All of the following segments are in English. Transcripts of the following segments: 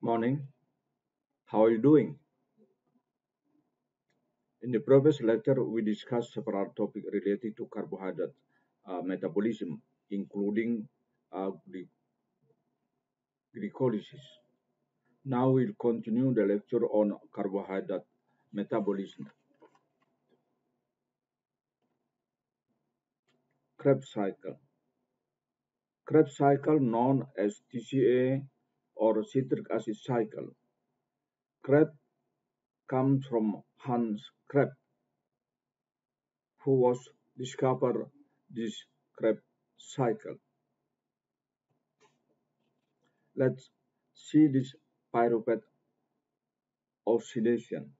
Morning. How are you doing? In the previous lecture, we discussed several topics related to carbohydrate uh, metabolism, including uh, glycolysis. Now we'll continue the lecture on carbohydrate metabolism. Krebs cycle. Krebs cycle known as TCA or citric acid cycle. Krebs comes from Hans Krebs, who was discovered this Krebs cycle. Let's see this pyruvate oxidation.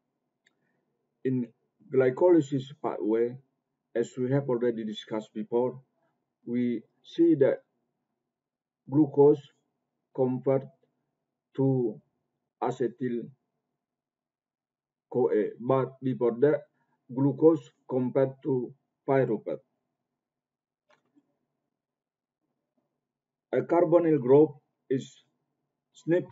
In glycolysis pathway, as we have already discussed before, we see that glucose convert to acetyl CoA, but before that, glucose compared to pyruvate. A carbonyl group is snipped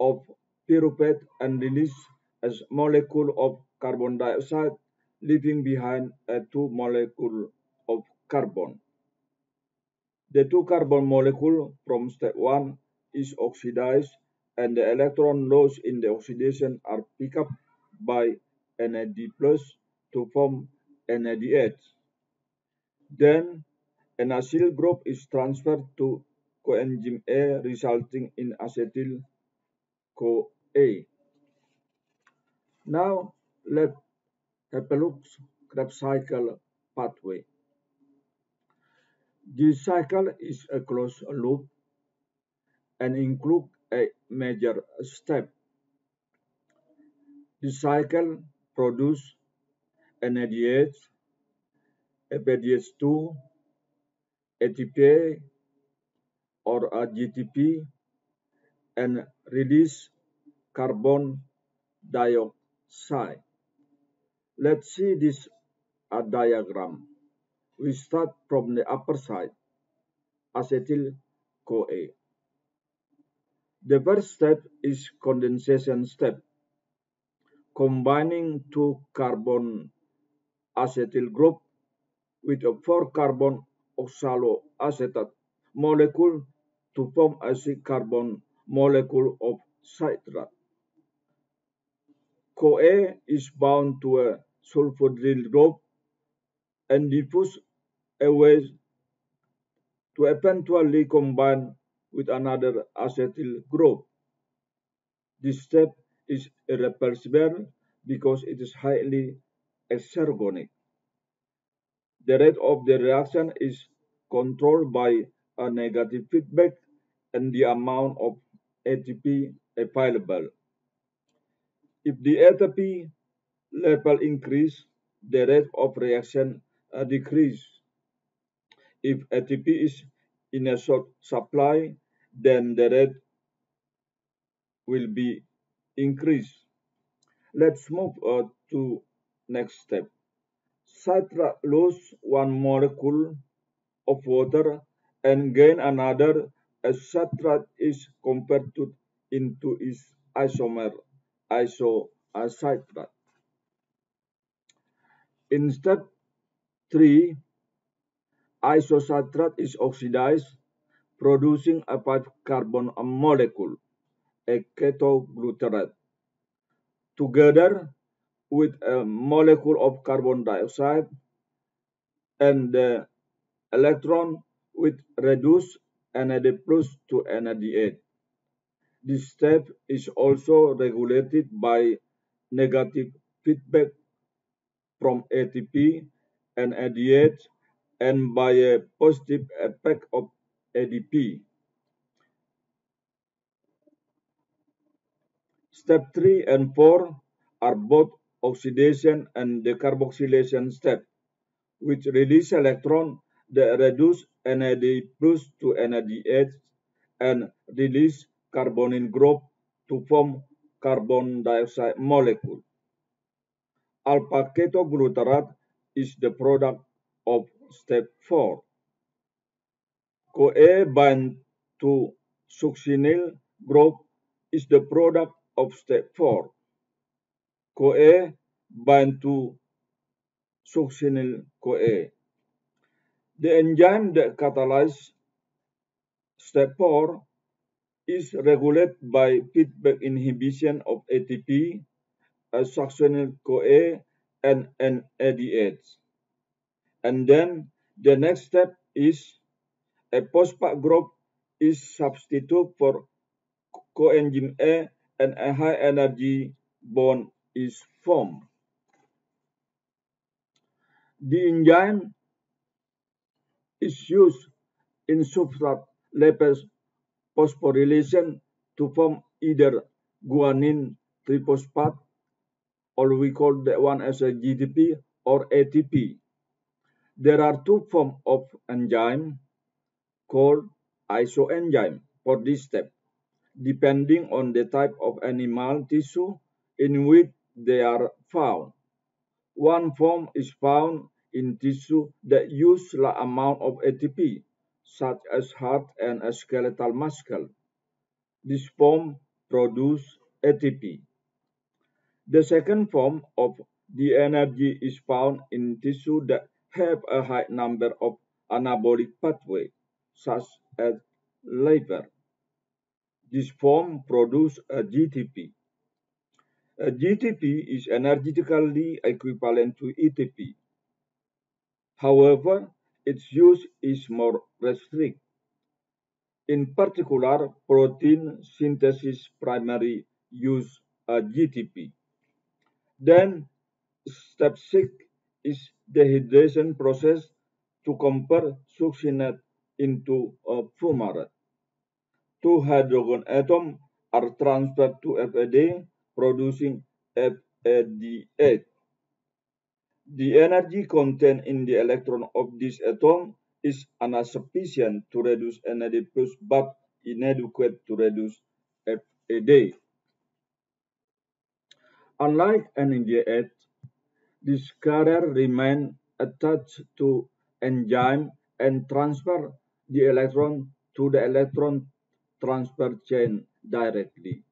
of pyruvate and released as molecule of carbon dioxide, leaving behind a two molecule of carbon. The two carbon molecule from step 1 is oxidized and the electron lost in the oxidation are picked up by NAD plus to form NADH. Then an acyl group is transferred to coenzyme A resulting in acetyl CoA. Now let's have a look at the Krebs cycle pathway. This cycle is a closed loop and include a major step. The cycle produces NADH, FADH2, ATP or GTP and release carbon dioxide. Let's see this a diagram. We start from the upper side, acetyl-CoA. The first step is condensation step, combining two carbon acetyl group with a four carbon oxaloacetate molecule to form a six carbon molecule of citrate. CoA is bound to a sulfonyl group and diffuse away to eventually combine with another acetyl group. This step is irreversible because it is highly exergonic. The rate of the reaction is controlled by a negative feedback and the amount of ATP available. If the ATP level increase, the rate of reaction uh, decrease. If ATP is in a short supply, then the rate will be increased. Let's move uh, to next step. Citrate lose one molecule of water and gain another as citrate is converted into its isomer isocitrate. In step 3, isocitrate is oxidized, producing a 5-carbon molecule, a ketoglutarate. Together with a molecule of carbon dioxide and the electron with reduced NAD plus to NADH. This step is also regulated by negative feedback from ATP and ADH and by a positive effect of ADP. Step 3 and 4 are both oxidation and decarboxylation steps, which release electron that reduce NAD plus to NADH and release carbonyl group to form carbon dioxide molecule. Alpha ketoglutarate is the product of step 4. CoA bind to succinyl group is the product of step 4. CoA bind to succinyl-CoA. The enzyme that catalyzes step 4 is regulated by feedback inhibition of ATP, succinyl-CoA, and NADH. And then the next step is a phosphate group is substitute for coenzyme A and a high energy bond is formed. The enzyme is used in substrate level phosphorylation to form either guanine triphosphate, or we call that one as a GTP or ATP. There are two forms of enzyme called isoenzyme for this step, depending on the type of animal tissue in which they are found. One form is found in tissue that use large amount of ATP, such as heart and skeletal muscle. This form produce ATP. The second form of the energy is found in tissue that have a high number of anabolic pathway, such as liver. This form produces a GTP. A GTP is energetically equivalent to ATP. However, its use is more restricted. In particular, protein synthesis primary use a GTP. Then step 6 is dehydration process to convert succinate into a fumarate. Two hydrogen atoms are transferred to FAD producing FADH2. The energy contained in the electron of this atom is insufficient to reduce NAD but inadequate to reduce FAD. Unlike NADH, this carrier remains attached to enzyme and transfer the electron to the electron transfer chain directly.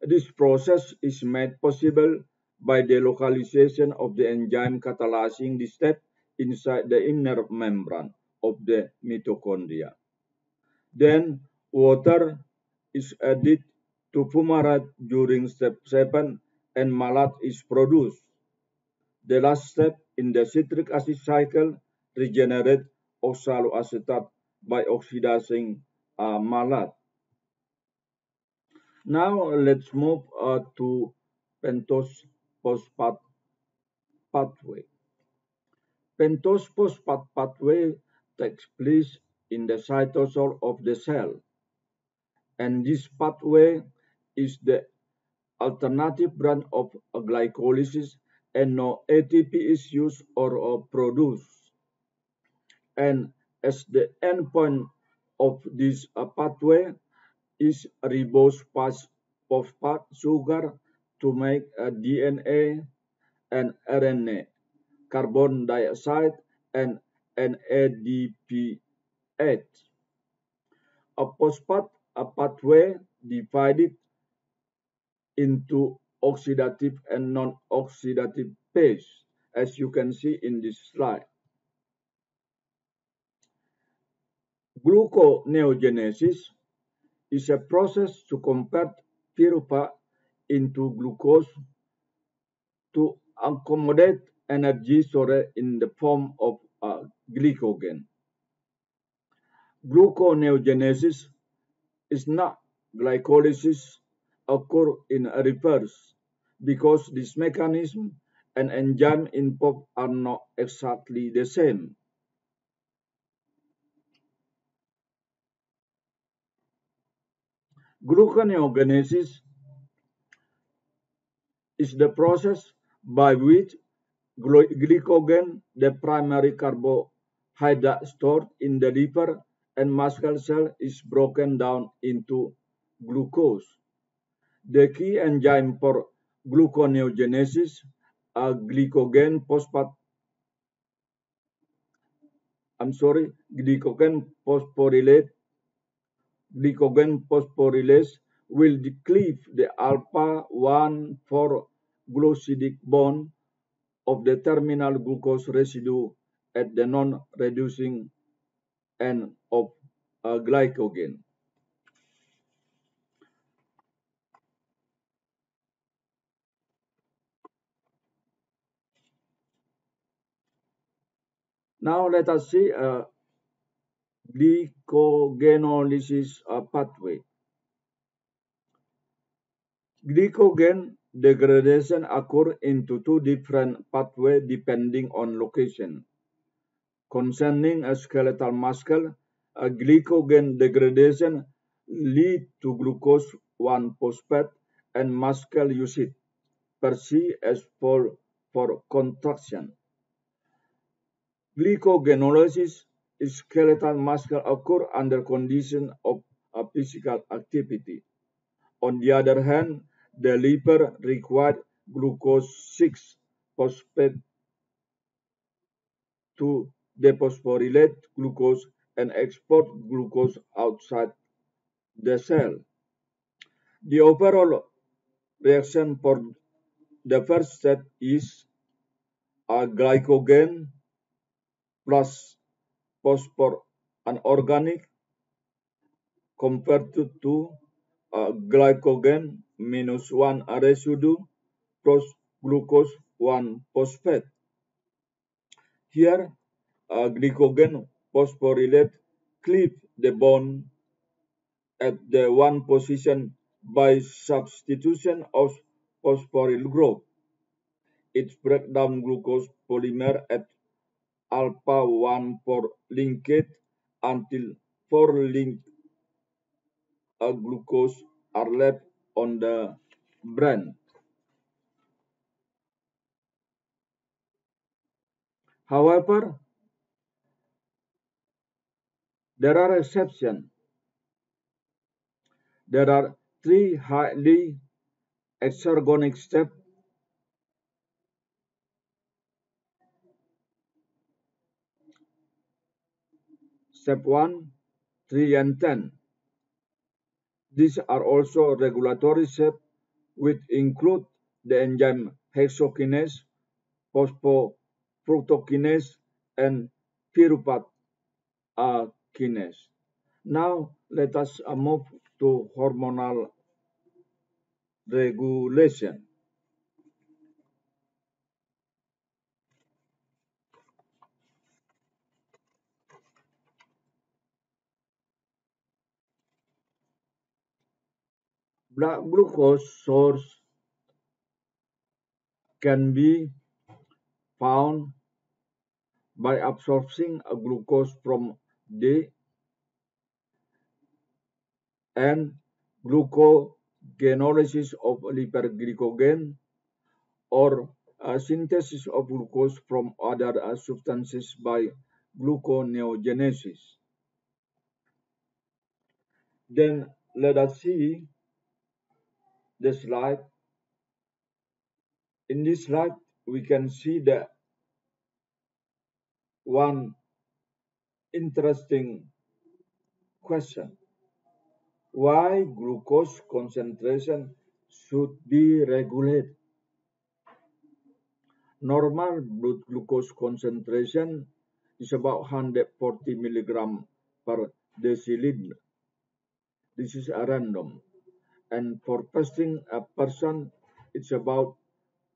This process is made possible by the localization of the enzyme catalyzing the step inside the inner membrane of the mitochondria. Then water is added to fumarate during step 7 and malate is produced. The last step in the citric acid cycle regenerate oxaloacetate by oxidizing uh, malate. Now let's move uh, to pentose phosphate pathway. Pentose phosphate pathway takes place in the cytosol of the cell. And this pathway is the alternative branch of glycolysis and no ATP is used or produced. And as the endpoint of this uh, pathway is ribose phosphate sugar to make a DNA and RNA, carbon dioxide, and NADPH. A phosphate a pathway divided into oxidative and non-oxidative phase, as you can see in this slide. Gluconeogenesis is a process to convert pyruvate into glucose to accommodate energy stored in the form of glycogen. Gluconeogenesis is not glycolysis occur in reverse because this mechanism and enzyme involved are not exactly the same. Gluconeogenesis is the process by which glycogen, the primary carbohydrate stored in the liver and muscle cell, is broken down into glucose. The key enzyme for gluconeogenesis are glycogen phosphate I'm sorry, glycogen phosphorylate glycogen phosphorylase will cleave the alpha 1 4 glycosidic bond of the terminal glucose residue at the non-reducing end of a glycogen. Now let us see a glycogenolysis pathway. Glycogen degradation occurs into two different pathways depending on location. Concerning a skeletal muscle, a glycogen degradation lead to glucose 1-phosphate and muscle usage, perceived as for, for contraction. Glycogenolysis skeletal muscle occur under condition of physical activity. On the other hand, the liver required glucose 6 phosphate to dephosphorylate glucose and export glucose outside the cell. The overall reaction for the first step is a glycogen plus phosphor anorganic converted to a uh, glycogen minus 1 residue plus glucose 1 phosphate. Here, a glycogen phosphorylate cleave the bond at the one position by substitution of phosphoryl group. It breaks down glucose polymer at alpha 1 for linked until 4 linked glucose are left on the brand. However, there are exceptions. There are three highly exergonic steps Step 1, 3 and 10. These are also regulatory steps which include the enzyme hexokinase, phosphofructokinase, and pyruvate kinase. Now let us move to hormonal regulation. Glucose source can be found by absorbing a glucose from the and glycogenolysis of glycogen or a synthesis of glucose from other uh, substances by gluconeogenesis. Then let us see the slide. In this slide, we can see the one interesting question. Why glucose concentration should be regulated? Normal blood glucose concentration is about 140 milligram per deciliter. This is a random and for fasting a person it's about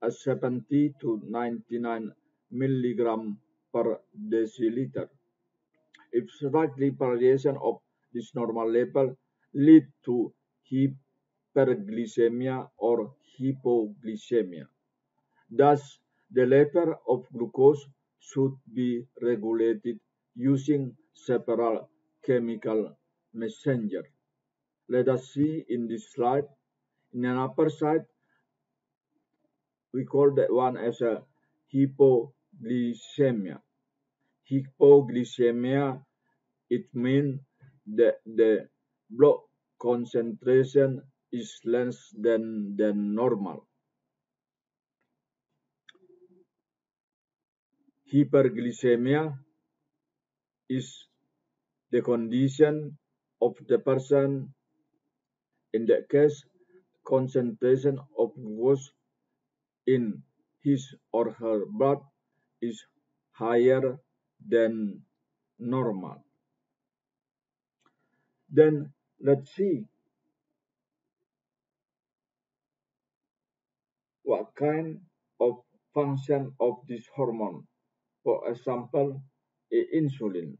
a 70 to 99 milligram per deciliter. If slightly variation of this normal level lead to hyperglycemia or hypoglycemia. Thus, the level of glucose should be regulated using several chemical messenger. Let us see in this slide. In an upper side, we call that one as a hypoglycemia. Hypoglycemia, it means that the blood concentration is less than, than normal. Hyperglycemia is the condition of the person In that case, concentration of glucose in his or her blood is higher than normal. Then let's see what kind of function of this hormone. For example, insulin.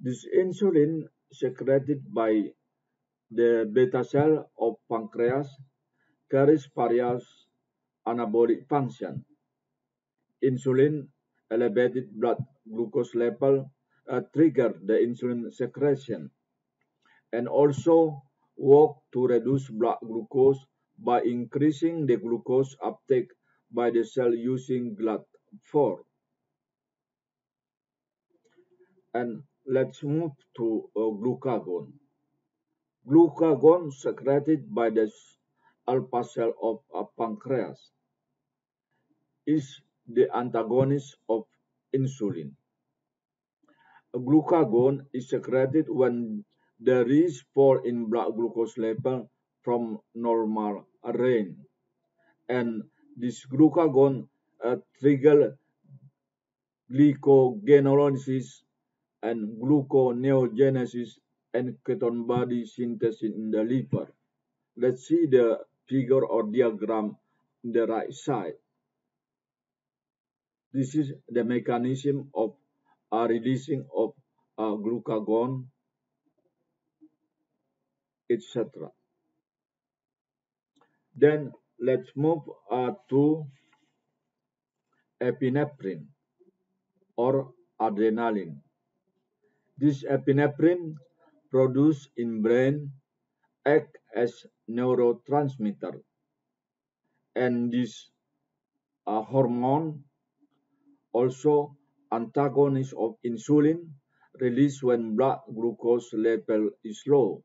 This insulin secreted by the beta cell of pancreas carries various anabolic function. Insulin elevated blood glucose level uh, trigger the insulin secretion and also work to reduce blood glucose by increasing the glucose uptake by the cell using GLUT4. And let's move to uh, glucagon. Glucagon secreted by the alpha cell of a pancreas is the antagonist of insulin. Glucagon is secreted when there is fall in blood glucose level from normal range. And this glucagon uh, trigger glycogenolysis and gluconeogenesis and ketone body synthesis in the liver. Let's see the figure or diagram on the right side. This is the mechanism of uh, releasing of uh, glucagon, etc. Then let's move uh, to epinephrine or adrenaline. This epinephrine produced in brain act as neurotransmitter and this uh, hormone also antagonist of insulin released when blood glucose level is low.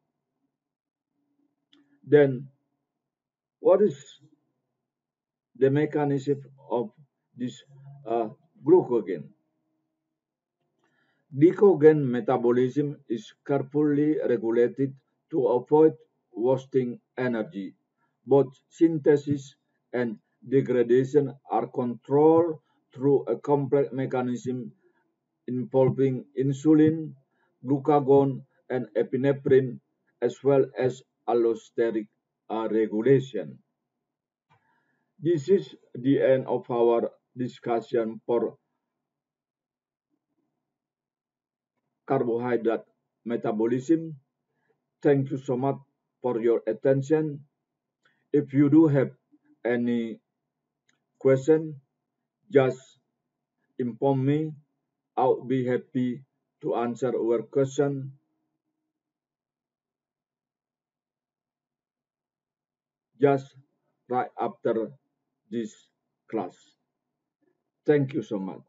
Then what is the mechanism of this uh, glucagon? Glycogen metabolism is carefully regulated to avoid wasting energy. Both synthesis and degradation are controlled through a complex mechanism involving insulin, glucagon, and epinephrine, as well as allosteric uh, regulation. This is the end of our discussion for carbohydrate metabolism. Thank you so much for your attention. If you do have any question, just inform me. I'll be happy to answer your question. Just right after this class. Thank you so much.